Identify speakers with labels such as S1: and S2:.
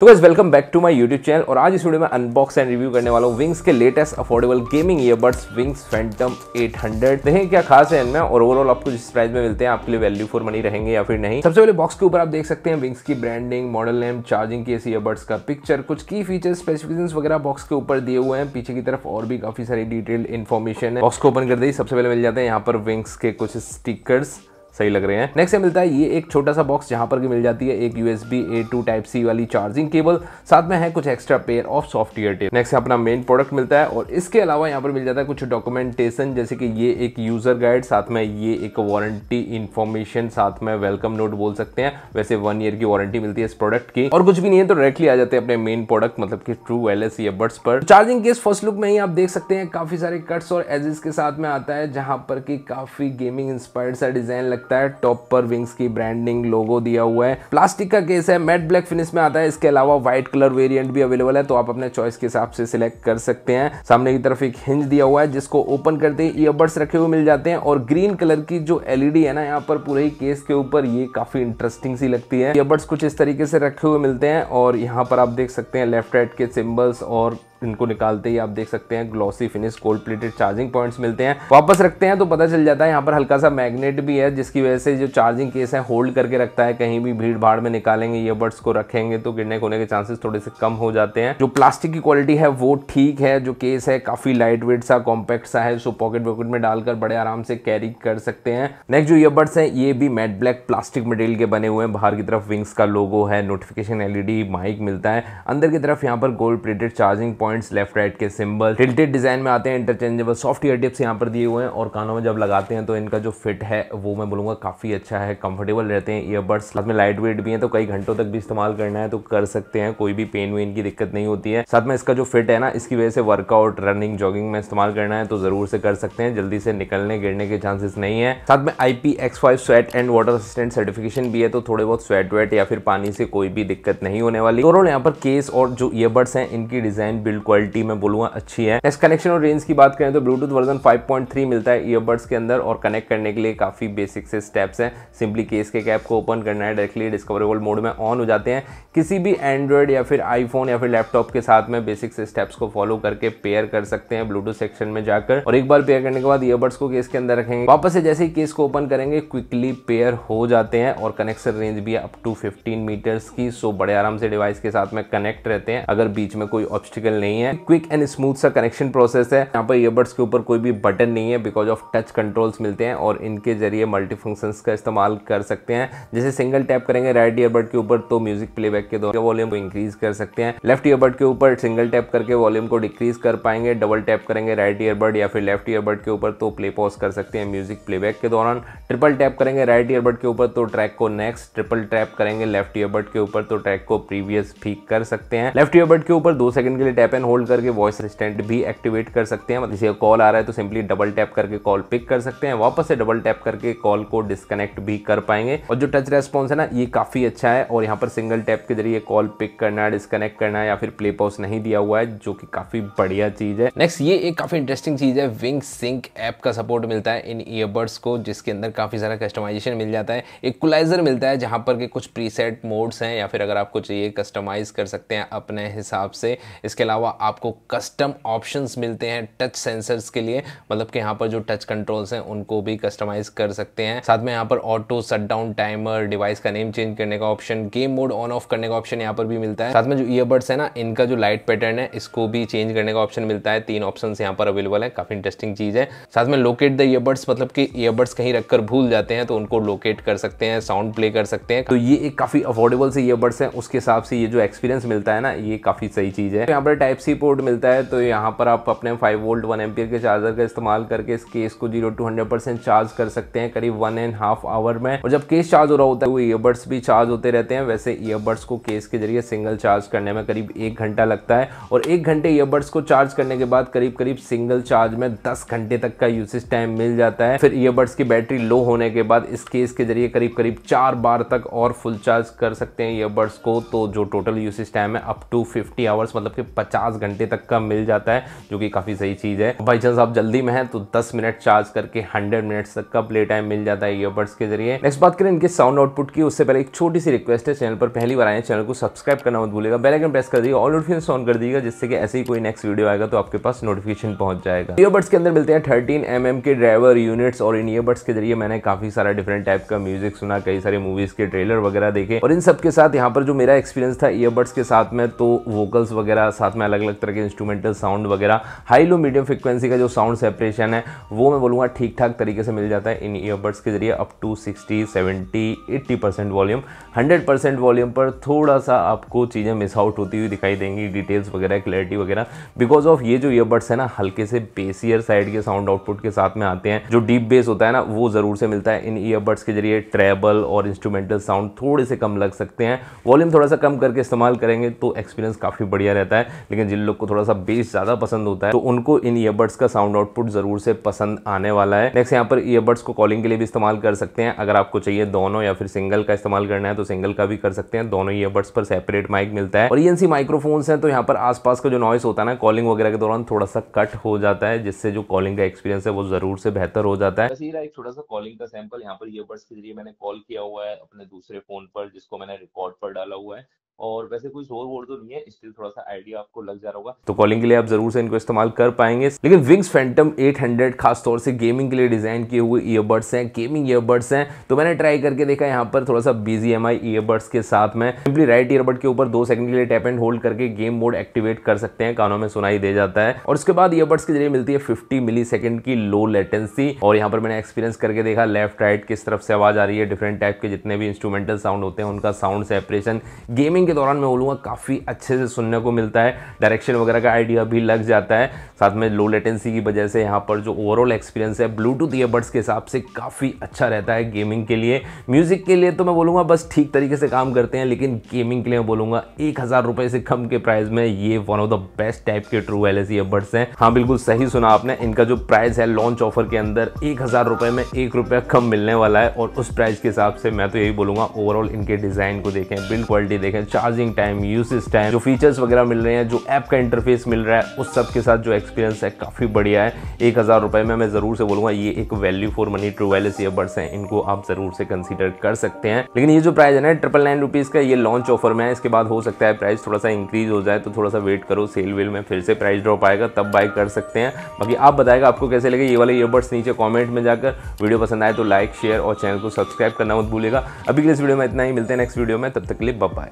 S1: तो guys welcome back to my YouTube channel और आज इस वीडियो में अनबॉक्स एंड रिव्यू करने वाला हूँ विंग्स के latest affordable gaming earbuds Wings Phantom 800 देखें क्या खास है इनमें और ओवरऑल आपको जिस प्राइस में मिलते हैं, आपके लिए वैल्यू फॉर मनी रहेंगे या फिर नहीं। सबसे पहले बॉक्स के ऊपर आप देख सकते हैं विंग्स की branding model name charging case earbuds का पिक्चर कुछ की फीचर स्पेसिफिकेशन वगैरह बॉक्स के ऊपर दिए हुए हैं। पीछे की तरफ़ और भी काफ़ी सारी डिटेल्ड इन्फॉर्मेशन है। बॉक्स को ओपन कर दी, सबसे पहले मिल जाते हैं यहाँ पर विंग्स के कुछ स्टिकर्स सही लग रहे हैं। नेक्स्ट मिलता है ये एक छोटा सा बॉक्स जहाँ पर मिल जाती है एक USB A to type C वाली चार्जिंग केबल साथ में है कुछ extra pair of software tape next अपना मेन प्रोडक्ट मिलता है और इसके अलावा यहाँ पर मिल जाता है कुछ डॉक्यूमेंटेशन जैसे कि ये एक यूज़र गाइड साथ में ये एक वारंटी इन्फॉर्मेशन साथ में वेलकम नोट बोल सकते हैं। वैसे वन ईयर की वारंटी मिलती है इस प्रोडक्ट की। और कुछ भी नहीं है तो डायरेक्टली आ जाते हैं अपने मेन प्रोडक्ट मतलब कि ट्रू वायरलेस ईयरबड्स पर। चार्जिंग केस फ़र्स्ट लुक में ही आप देख सकते हैं, काफ़ी सारे कट्स और एजेस के साथ में आता है, जहाँ पर की काफ़ी गेमिंग इंस्पायर्ड सा डिज़ाइन लगता है टॉप पर विंग्स की ब्रांडिंग लोगो दिया हुआ है। प्लास्टिक का केस है, मैट ब्लैक फिनिश में आता है, इसके अलावा व्हाइट कलर वेरिएंट भी अवेलेबल है तो आप अपने चॉइस के हिसाब से सिलेक्ट कर सकते हैं। सामने की तरफ़ एक हिंज दिया हुआ है, जिसको ओपन करते ही ईयरबड्स रखे हुए मिल जाते हैं, और ग्रीन कलर की जो एलईडी है ना, यहाँ पर पूरे ही केस के ऊपर ये काफ़ी इंटरेस्टिंग सी लगती है। ईयरबड्स कुछ इस तरीके से रखे हुए मिलते हैं, और यहाँ पर आप देख सकते हैं लेफ़्ट राइट के सिंबल्स और इनको निकालते ही आप देख सकते हैं glossy finish gold plated charging points मिलते हैं। वापस रखते हैं तो पता चल जाता है यहाँ पर हल्का सा मैग्नेट भी है, जिसकी वजह से जो चार्जिंग केस है होल्ड करके रखता है। कहीं भी भीड़ भाड़ में निकालेंगे ईयरबड्स को रखेंगे तो गिरने होने के चांसेस थोड़े से कम हो जाते हैं। जो प्लास्टिक की क्वालिटी है, वो ठीक है। जो केस है, काफ़ी लाइट वेट सा कॉम्पैक्ट सा है सो पॉकेट वॉकेट में डालकर बड़े आराम से कैरी कर सकते हैं। नेक्स्ट जो ईयरबड्स है, ये भी मैट ब्लैक प्लास्टिक मटेरियल के बने हुए हैं। बाहर की तरफ़ विंग्स का लोगो है नोटिफिकेशन एलईडी माइक मिलता है। अंदर की तरफ़ यहाँ पर gold plated charging points left right के सिंबल टिल्टेड डिज़ाइन में आते हैं इंटरचेंजेबल सॉफ्ट ईयर टिप्स यहाँ पर दिए हुए हैं और कानों में जब लगाते हैं तो इनका जो फिट है वो मैं बोलूँगा काफ़ी अच्छा है कंफर्टेबल रहते हैं ईयरबड्स साथ में लाइट वेट भी है तो कई घंटों तक भी इस्तेमाल करना है तो कर सकते हैं, कोई भी पेन वेन की दिक्कत नहीं होती है. साथ में इसका जो फिट है ना, इसकी वजह से वर्कआउट रनिंग जॉगिंग में इस्तेमाल करना है तो ज़रूर से कर सकते हैं, जल्दी से निकलने, गिरने के चांसेस नहीं है. साथ में IP X five sweat and water assistant certification भी है तो थोड़े बहुत स्वेट वेट या फिर पानी से कोई भी दिक्कत नहीं होने वाली. ओवरऑल यहाँ पर केस और जो ईयरबड्स हैं, इनकी डिज़ाइन बिल्ड क्वालिटी में बोलूँगा, अच्छी है। नेक्स्ट कनेक्शन और रेंज की बात करें तो ब्लूटूथ वर्जन 5.3 मिलता है ईयरबड्स के अंदर और कनेक्ट करने के लिए काफ़ी बेसिक से स्टेप्स हैं। सिंपली केस के कैप को ओपन करना है डायरेक्टली डिस्कवरेबल मोड में ऑन हो जाते हैं। किसी भी एंड्रॉयड या फिर आईफोन या फिर लैपटॉप के साथ में बेसिक से स्टेप्स को फॉलो करके पेयर कर सकते हैं ब्लूटूथ सेक्शन में जाकर और एक बार पेयर करने के बाद ईयरबड्स को केस के अंदर रखेंगे। वापस से जैसे ही केस को ओपन करेंगे क्विकली पेयर हो जाते हैं और कनेक्शन रेंज भी अप टू फिफ्टीन मीटर्स की सो बड़े आराम से डिवाइस के साथ में कनेक्ट रहते हैं। अगर बीच में कोई ऑब्स्टिकल नहीं है। क्विक एंड स्मूथ सा कनेक्शन प्रोसेस है। यहाँ पर ईयरबड्स के ऊपर कोई भी बटन नहीं है बिकॉज़ ऑफ़ टच कंट्रोल्स मिलते हैं और इनके ज़रिए मल्टी का इस्तेमाल कर सकते हैं। जैसे सिंगल टैप करेंगे राइट ईयरबड के ऊपर तो म्यूज़िक प्लेबैक के दौरान वॉल्यूम को इंक्रीज कर सकते हैं। लेफ़्ट ईयरबड के ऊपर सिंगल टैप करके वॉल्यूम को डिक्रीज कर पाएँगे। डबल टैप करेंगे राइट ईयरबड या फिर लेफ़्ट ईयरबड के ऊपर तो प्ले पॉज कर सकते हैं म्यूज़िक प्लेबैक के दौरान। ट्रिपल टैप करेंगे राइट ईयरबड के ऊपर तो ट्रैक को नेक्स्ट ट्रिपल टैप करेंगे लेफ़्ट ईयरबड के ऊपर तो ट्रैक को प्रीवियस भी कर सकते हैं। लेफ़्ट ईयरबड के ऊपर दो सेकंड के लिए टैप एंड होल्ड करके वॉइस असिस्टेंट भी एक्टिवेट कर सकते हैं। मतलब कॉल आ रहा है तो सिंपली डबल टैप करके कॉल पिक कर सकते हैं। वापस से डबल टैप करके कॉल को डिस्कनेक्ट भी कर पाएँगे। और जो टच रेस्पॉन्स है ना, ये काफ़ी अच्छा है। और यहाँ पर सिंगल टैप के ज़रिए कॉल पिक करना है डिस्कनेक्ट करना है या फिर प्ले पॉज नहीं दिया हुआ है, जो कि काफ़ी बढ़िया चीज़ है। नेक्स्ट ये एक काफ़ी इंटरेस्टिंग चीज़ है। विंग सिंक ऐप का सपोर्ट मिलता है इन ईयरबड्स को, जिसके अंदर काफ़ी सारा कस्टमाइजेशन मिल जाता है। इक्वलाइजर मिलता है, जहाँ पर के कुछ प्रीसेट मोड्स हैं या फिर अगर आपको चाहिए कस्टमाइज कर सकते हैं अपने हिसाब से। इसके अलावा आपको कस्टम ऑप्शंस मिलते हैं टच सेंसर्स के लिए। मतलब कि यहाँ पर जो टच कंट्रोल्स हैं, उनको भी कस्टमाइज कर सकते हैं। साथ में यहाँ पर auto shut down timer device का नेम चेंज करने का option game mode on off करने का ऑप्शन यहाँ पर भी मिलता है। साथ में जो ईयरबड्स है ना, इनका जो लाइट पैटर्न है, इसको भी चेंज करने का ऑप्शन मिलता है। तीन ऑप्शन यहाँ पर अवेलेबल है, काफ़ी इंटरेस्टिंग चीज़ है। साथ में लोकेट द ईयरबड्स मतलब कि ईयरबड्स कहीं रखकर भूल जाते हैं तो उनको लोकेट कर सकते हैं साउंड प्ले कर सकते हैं। तो ये एक काफ़ी अफोर्डेबल से ईयरबड्स है, उसके हिसाब से ये जो एक्सपीरियंस मिलता है ना, ये काफ़ी सही चीज़ है। यहाँ पर टाइप सी पोर्ट मिलता है तो यहाँ पर आप अपने फाइव वोल्ट वन एम्पियर के चार्जर का इस्तेमाल करके इस केस को zero to hundred percent charge कर सकते हैं करीब वन एंड हाफ़ आवर में। और जब केस चार्ज हो रहा होता है वो ईयरबड्स भी चार्ज होते रहते हैं। वैसे ईयरबड्स को केस के ज़रिए सिंगल चार्ज करने में करीब एक घंटा लगता है। और एक घंटे ईयरबड्स को चार्ज करने के बाद करीब करीब सिंगल चार्ज में दस घंटे तक का यूसेज टाइम मिल जाता है। फिर ईयरबड्स की बैटरी लो होने के बाद इस केस के ज़रिए करीब करीब चार बार तक और फुल चार्ज कर सकते हैं ईयरबड्स को। तो जो टोटल यूसेज टाइम है अप टू फिफ्टी आवर्स मतलब कि पचास घंटे तक का मिल जाता है, जो कि काफ़ी सही चीज़ है। बाई चांस आप जल्दी में है तो दस मिनट चार्ज करके हंड्रेड मिनट्स तक का प्ले टाइम मिल जाता है ईयरबड्स के ज़रिए। नेक्स्ट बात करें इनके साउंड आउटपुट की, उससे पहले एक छोटी सी रिक्वेस्ट है, चैनल पर पहली बार आए चैनल को सब्सक्राइब करना मत भूलेगा बेल आइकन प्रेस कर दिएगा ऑल नोटिफिकेशन ऑन कर दिएगा जिससे कि ऐसे ही कोई नेक्स्ट वीडियो आएगा तो आपके पास नोटिफिकेशन पहुँच जाएगा। ईयरबड्स के अंदर मिलते हैं थर्टीन एम के ड्राइवर यूनिट्स और इन ईयरबड्स के ज़रिए मैंने काफ़ी सारा डिफरेंट टाइप का म्यूज़िक सुना, कई सारे मूवीज़ के ट्रेलर वगैरह देखे। और इन सब के साथ यहाँ पर जो मेरा एक्सपीरियंस था ईयरबड्स के साथ में तो वोकल्स वगैरह साथ में अलग अलग अलग तरह के इंस्ट्रूमेंटल साउंड वगैरह हाई लो मीडियम फ्रिक्वेंसी का जो साउंड सेपरेशन है, वो मैं बोलूँगा ठीक ठाक तरीके से मिल जाता है इन ईयरबड्स के ज़रिए up to sixty seventy eighty percent volume hundred percent volume पर थोड़ा सा आपको चीज़ें मिस आउट होती हुई दिखाई देंगी डिटेल्स वगैरह क्लैरिटी वगैरह. बिकॉज़ ऑफ़ ये जो ईयरबड्स है ना, हल्के से बेसियर साइड के साउंड आउटपुट के साथ में आते हैं. जो डीप बेस होता है ना, वो ज़रूर से मिलता है इन ईयरबड्स के ज़रिए. ट्रेबल और इंस्ट्रूमेंटल साउंड थोड़े से कम लग सकते हैं. वॉल्यूम थोड़ा सा कम करके इस्तेमाल करेंगे तो एक्सपीरियंस काफ़ी बढ़िया रहता है. लेकिन जिन लोग को थोड़ा सा बेस ज़्यादा पसंद होता है तो उनको इन ईयरबड्स का साउंड आउटपुट ज़रूर से पसंद आने वाला है। नेक्स्ट यहाँ पर ईयरबड्स को कॉलिंग के लिए भी इस्तेमाल कर सकते हैं। अगर आपको चाहिए दोनों या फिर सिंगल का इस्तेमाल करना है तो सिंगल का भी कर सकते हैं। दोनों ईयरबड्स पर सेपरेट माइक मिलता है। और ई माइक्रोफोन्स हैं तो यहाँ पर आसपास का जो नॉइस होता है ना कॉलिंग वगैरह के दौरान थोड़ा सा कट हो जाता है, जिससे जो कॉलिंग का एक्सपीरियंस है, वो ज़रूर से बेहतर हो जाता है। एक छोटा सा कॉलिंग का सैंपल यहाँ पर ईयरबड्स के ज़रिए मैंने कॉल किया हुआ है अपने दूसरे फ़ोन पर, जिसको मैंने रिकॉर्ड पर डाला हुआ है। और वैसे कोई ज़ोर वोर तो नहीं है स्टिल थोड़ा सा आइडिया आपको लग जा रहा होगा। तो कॉलिंग के लिए आप ज़रूर से इनको इस्तेमाल कर पाएँगे। लेकिन विंग्स फैंटम 800 खास तौर से गेमिंग के लिए डिज़ाइन किए हुए ईयरबड्स हैं गेमिंग ईयरबड्स हैं। तो मैंने ट्राई करके देखा यहाँ पर थोड़ा सा बीजी एम आई ईयरबड्स के साथ में। सिंपली राइट ईयरबड के ऊपर दो सेकंड के लिए टैप एंड होल्ड करके गेम मोड एक्टिवेट कर सकते हैं, कानों में सुनाई दे जाता है। और उसके बाद ईयरबड्स के ज़रिए मिलती है फिफ्टी मिली की लो लेटेंसी और यहाँ पर मैंने एक्सपीरियंस करके देखा लेफ़्ट राइट किस तरफ़ से आवाज़ आ रही है डिफरेंट टाइप के जितने भी इंस्ट्रूमेंटल साउंड होते हैं, उनका साउंड सेपरेशन गेमिंग के दौरान मैं बोलूँगा काफ़ी अच्छे से सुनने को मिलता है। डायरेक्शन वगैरह का आइडिया भी लग जाता है। साथ में लो लेटेंसी की वजह से यहाँ पर जो ओवरऑल एक्सपीरियंस है ब्लूटूथ ईयरबड्स के हिसाब से काफ़ी अच्छा रहता है गेमिंग के लिए। म्यूज़िक के लिए तो मैं बोलूँगा बस ठीक तरीके से काम करते हैं, लेकिन गेमिंग के लिए मैं बोलूँगा एक हज़ार से कम के प्राइस में ये one of the best type के ट्रू एस ईयरबड्स हैं। हाँ बिल्कुल सही सुना आपने। इनका जो प्राइस है लॉन्च ऑफ़र के अंदर एक हज़ार रुपये में एक रुपया कम मिलने वाला है। और उस प्राइस के हिसाब से मैं तो यही बोलूँगा ओवरऑल इनके डिज़ाइन को देखें बिल्ड क्वालिटी देखें चार्जिंग टाइम यूसेज टाइम जो फीचर्स वगैरह मिल रहे हैं, जो ऐप का इंटरफेस मिल रहा है, उस सब के साथ जो एक्सपीरियंस है, काफ़ी बढ़िया है। एक हज़ार रुपये में मैं ज़रूर से बोलूँगा, ये एक value for money true wireless earbuds हैं, इनको आप ज़रूर से कंसिडर कर सकते हैं। लेकिन ये जो प्राइस है ना ट्रिपल नाइन रुपीज़ का, ये लॉन्च ऑफ़र में है, इसके बाद हो सकता है प्राइस थोड़ा सा इंक्रीज हो जाए तो थोड़ा सा वेट करो सेल वेल में फिर से प्राइस ड्रॉप आएगा, तब बाय कर सकते हैं। बाकी आप बताएगा आपको कैसे लगे ये वाले ईयरबड्स नीचे कॉमेंट में जाकर। वीडियो पसंद आए तो लाइक शेयर और चैनल को सब्सक्राइब करना मत भूलेगा अभी के इस वीडियो में इतना ही, मिलते हैं नेक्स्ट वीडियो में, तब तक के लिए बाय